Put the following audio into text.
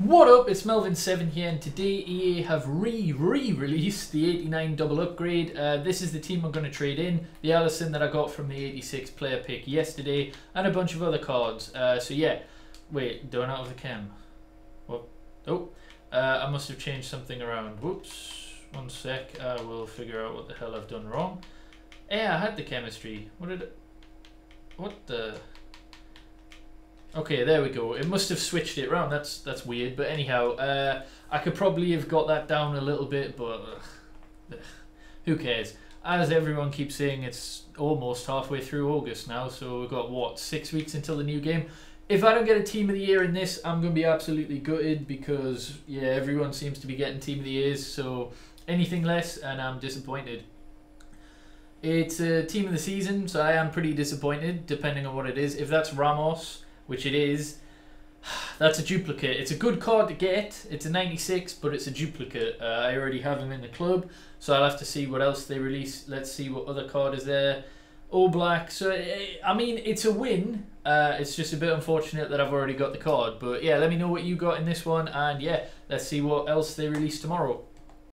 What up, it's Melvin7 here and today EA have re-re-released the 89 double upgrade. Uh, this is the team I'm going to trade in, the Alisson that I got from the 86 player pick yesterday and a bunch of other cards. Uh, so yeah, wait, do I not have the chem? What? Oh, uh, I must have changed something around. Whoops, one sec, I will figure out what the hell I've done wrong. Yeah, I had the chemistry. What did. What the... Okay, there we go. It must have switched it around. That's that's weird. But anyhow, uh, I could probably have got that down a little bit, but ugh, who cares? As everyone keeps saying, it's almost halfway through August now, so we've got what six weeks until the new game. If I don't get a team of the year in this, I'm gonna be absolutely gutted because yeah, everyone seems to be getting team of the years. So anything less, and I'm disappointed. It's a team of the season, so I am pretty disappointed, depending on what it is. If that's Ramos which it is, that's a duplicate. It's a good card to get. It's a 96, but it's a duplicate. Uh, I already have him in the club, so I'll have to see what else they release. Let's see what other card is there. All black. So, eh, I mean, it's a win. Uh, it's just a bit unfortunate that I've already got the card. But yeah, let me know what you got in this one. And yeah, let's see what else they release tomorrow.